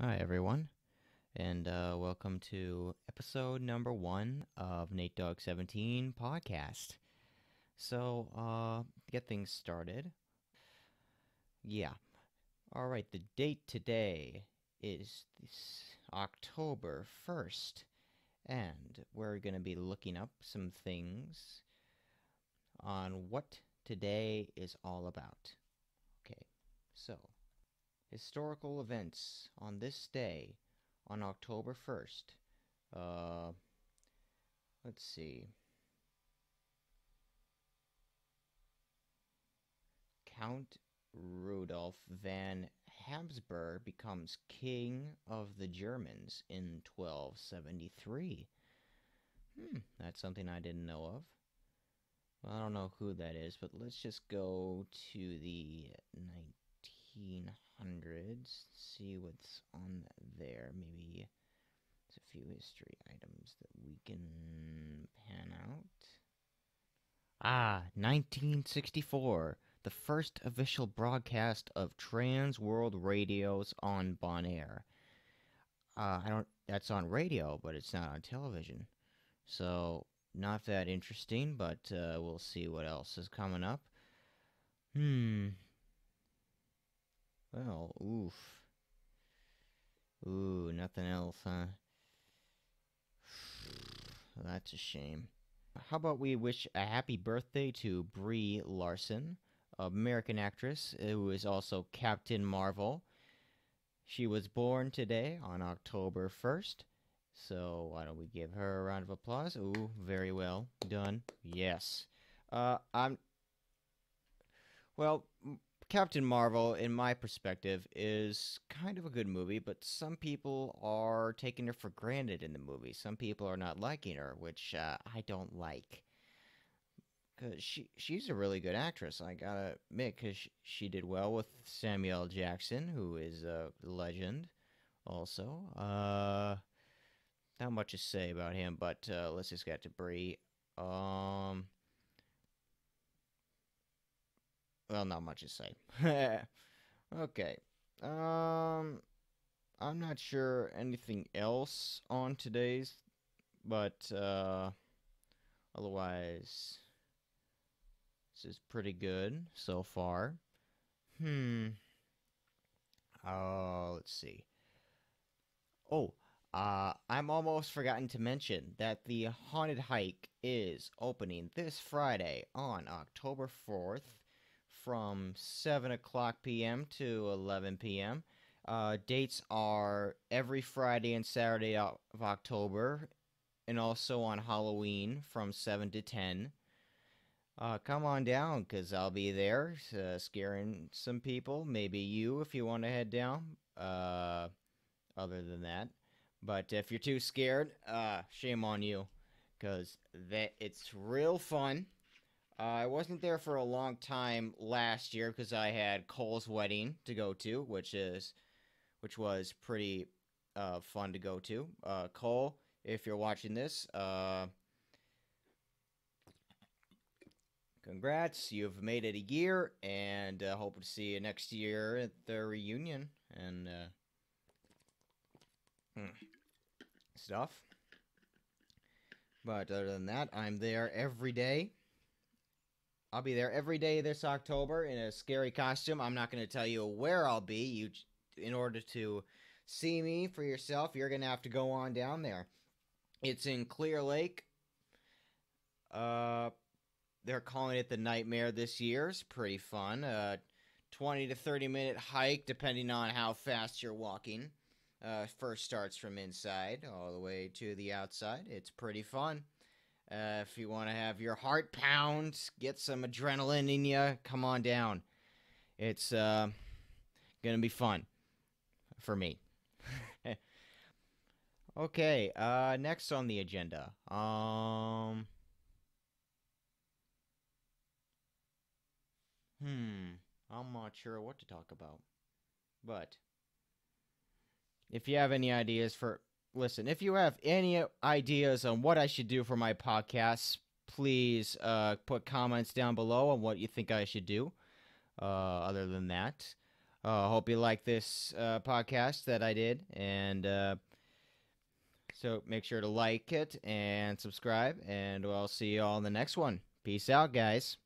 Hi, everyone, and uh, welcome to episode number one of Natdog 17 podcast. So, uh, get things started, yeah. All right, the date today is October 1st, and we're going to be looking up some things on what today is all about. Okay, so historical events on this day on October 1st. Uh, let's see. Count Rudolf von Habsburg becomes king of the Germans in 1273. Hmm, that's something I didn't know of. Well, I don't know who that is, but let's just go to the 1900s, see what's on there. Maybe there's a few history items that we can pan out. Ah, 1964, the first official broadcast of Trans World Radios on Bonaire. Uh, I don't. That's on radio, but it's not on television. So not that interesting, but uh, we'll see what else is coming up. Hmm. Well, oof. Ooh, nothing else, huh? That's a shame. How about we wish a happy birthday to Brie Larson, American actress who is also Captain Marvel. She was born today on October 1st. So why don't we give her a round of applause? Ooh, very well done. Yes. Uh, I'm. Well, Captain Marvel, in my perspective, is kind of a good movie, but some people are taking her for granted in the movie. Some people are not liking her, which uh, I don't like. Cause she she's a really good actress. I gotta admit, cause she, she did well with Samuel Jackson, who is a legend. Also, uh, not much to say about him, but uh, let's just get to Brie. Um, well, not much to say. okay. Um, I'm not sure anything else on today's, but uh, otherwise, this is pretty good so far. Hmm. Oh, let's see. Oh, uh, I'm almost forgotten to mention that the Haunted Hike is opening this Friday on October 4th from 7 o'clock p.m. to 11 p.m. Uh, dates are every Friday and Saturday of October, and also on Halloween from 7 to 10. Uh, come on down, because I'll be there uh, scaring some people. Maybe you if you want to head down. Uh, other than that. But if you're too scared, uh, shame on you, because that it's real fun. Uh, I wasn't there for a long time last year because I had Cole's wedding to go to, which is, which was pretty uh, fun to go to. Uh, Cole, if you're watching this, uh, congrats, you've made it a year, and uh, hope to see you next year at the reunion and uh, hmm, stuff. But other than that, I'm there every day. I'll be there every day this October in a scary costume. I'm not going to tell you where I'll be. You, in order to see me for yourself, you're going to have to go on down there. It's in Clear Lake. Uh, they're calling it the Nightmare this year. It's pretty fun. Uh, 20 to 30 minute hike, depending on how fast you're walking. Uh, first starts from inside all the way to the outside. It's pretty fun. Uh, if you want to have your heart pound, get some adrenaline in you, come on down. It's uh, gonna be fun for me. okay, uh, next on the agenda. Um, hmm, I'm not sure what to talk about, but if you have any ideas for listen, if you have any ideas on what I should do for my podcast, please uh, put comments down below on what you think I should do. Uh, other than that, uh, hope you like this uh, podcast that I did, and uh, so make sure to like it and subscribe, and we'll see you all in the next one. Peace out, guys.